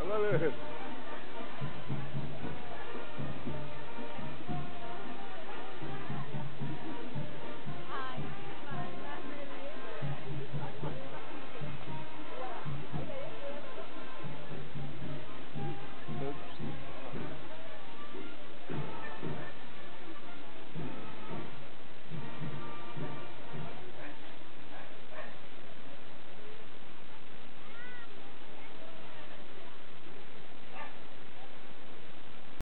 I love it.